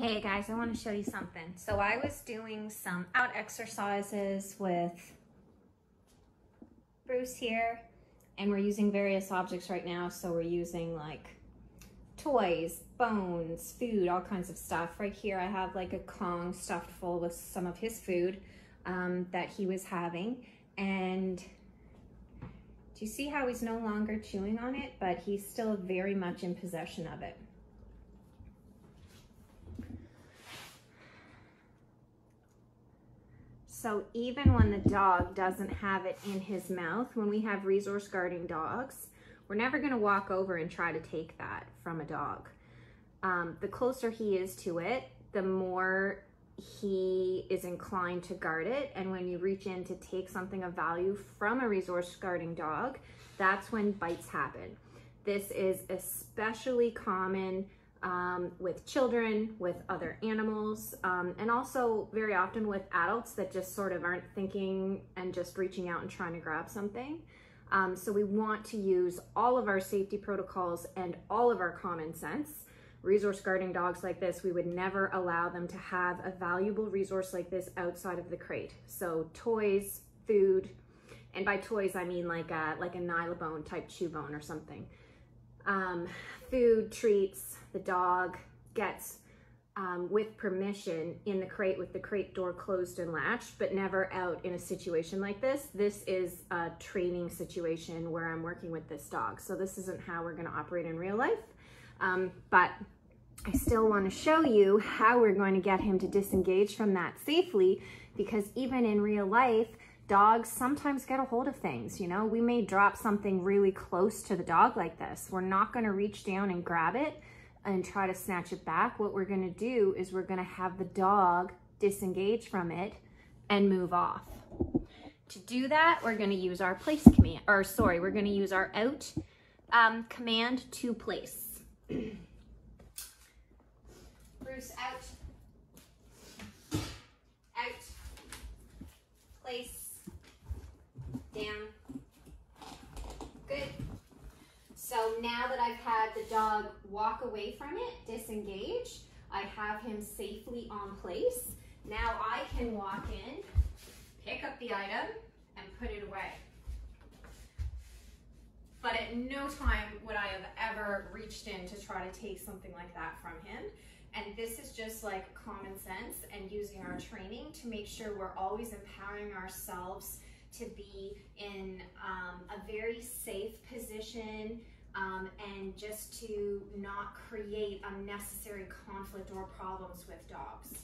Hey guys, I want to show you something. So I was doing some out exercises with Bruce here, and we're using various objects right now. So we're using like toys, bones, food, all kinds of stuff. Right here I have like a Kong stuffed full with some of his food um, that he was having. And do you see how he's no longer chewing on it, but he's still very much in possession of it. So even when the dog doesn't have it in his mouth, when we have resource guarding dogs, we're never gonna walk over and try to take that from a dog. Um, the closer he is to it, the more he is inclined to guard it. And when you reach in to take something of value from a resource guarding dog, that's when bites happen. This is especially common um, with children, with other animals, um, and also very often with adults that just sort of aren't thinking and just reaching out and trying to grab something. Um, so we want to use all of our safety protocols and all of our common sense. Resource guarding dogs like this, we would never allow them to have a valuable resource like this outside of the crate. So toys, food, and by toys I mean like a, like a Nylabone type chew bone or something. Um, food, treats, the dog gets um, with permission in the crate with the crate door closed and latched, but never out in a situation like this. This is a training situation where I'm working with this dog. So this isn't how we're gonna operate in real life. Um, but I still wanna show you how we're going to get him to disengage from that safely because even in real life, dogs sometimes get a hold of things, you know? We may drop something really close to the dog like this. We're not gonna reach down and grab it and try to snatch it back. What we're gonna do is we're gonna have the dog disengage from it and move off. To do that, we're gonna use our place command, or sorry, we're gonna use our out um, command to place. Bruce, out. Out. Place. Down. Good. So now that I've had the dog walk away from it, disengage, I have him safely on place. Now I can walk in, pick up the item, and put it away. But at no time would I have ever reached in to try to take something like that from him. And this is just like common sense and using our training to make sure we're always empowering ourselves to be in um, a very safe position, um, and just to not create unnecessary conflict or problems with dogs.